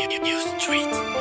you, you, you street.